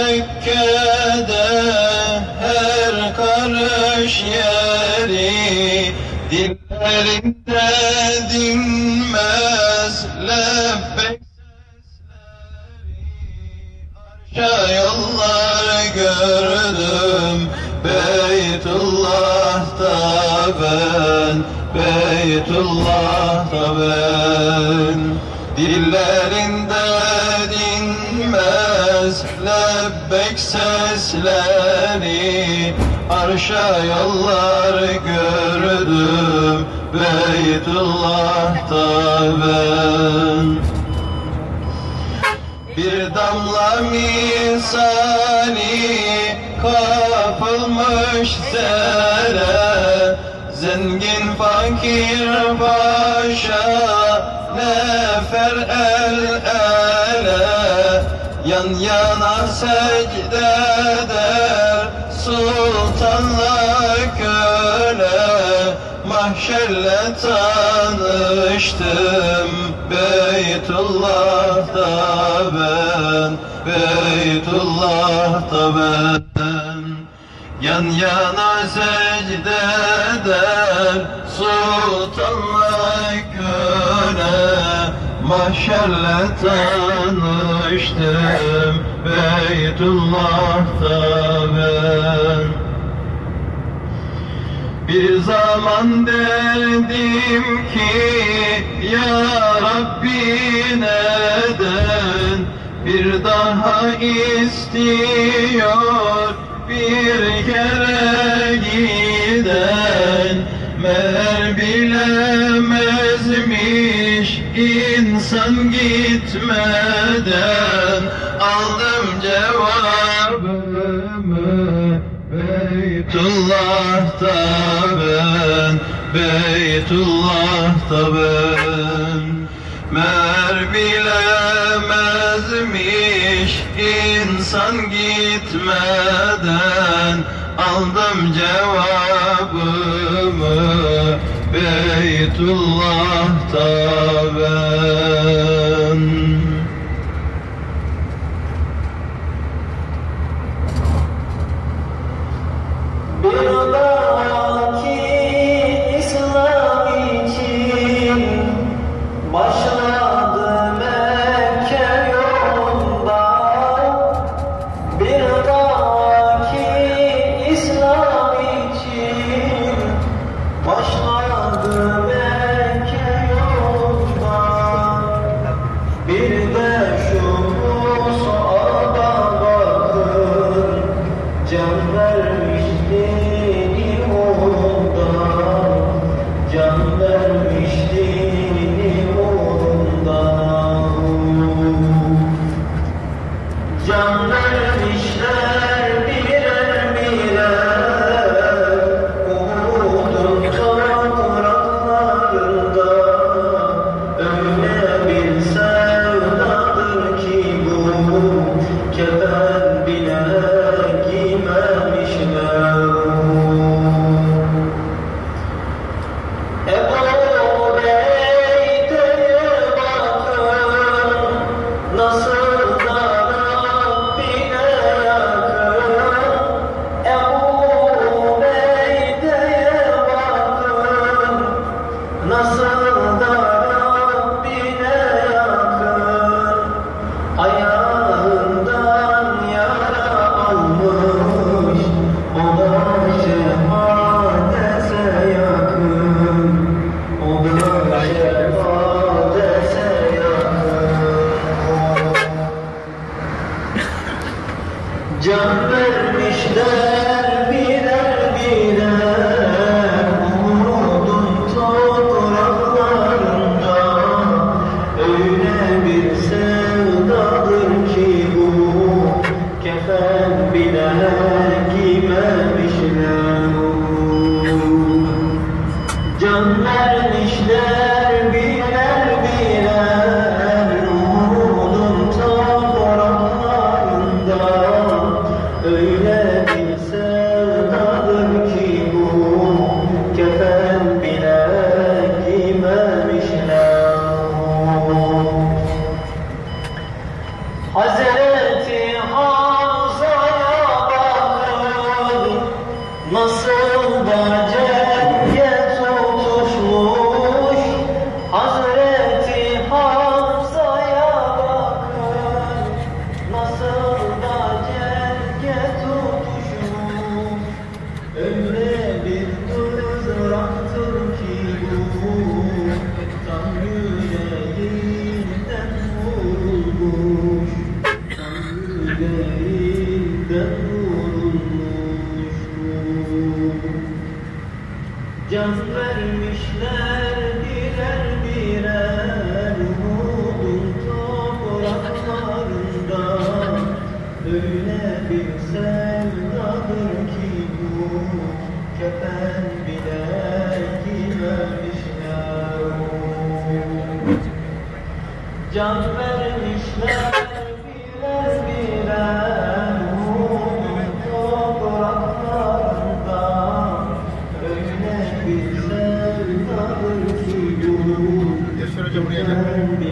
Mekke'de her karış yeri Dillerinde dinmez lebbek sesleri. Arşa yollar gördüm Beytullah'ta ben Beytullah'ta ben. Dillerinde lebbek sesleri Arşa yollar gördüm Beytullah'ta ben. Bir damla misali kapılmış zere Zengin fakir paşa nefer el ele Yan yana secde eder sultanla köle. Mahşerle tanıştım Beytullah'ta ben Beytullah'ta ben. Yan yana secde eder Sultanla köle Mahşerle tanıştım Beytullah'ta ben. Bir zaman dedim ki Ya Rabbi neden Bir daha istiyor bir kere giden? Meğer bilemezmiş insan gitmeden Aldım cevabımı Beytullah'ta ben, Beytullah'ta ben. Mer bilemezmiş insan gitmeden Aldım cevabımı Beytullah'ta ben Can vermişler birer birer Umudun topraklarında Öyle bir sevdadır ki bu Kefen bile giymemişler. Can vermişler birer birer República Dominicana.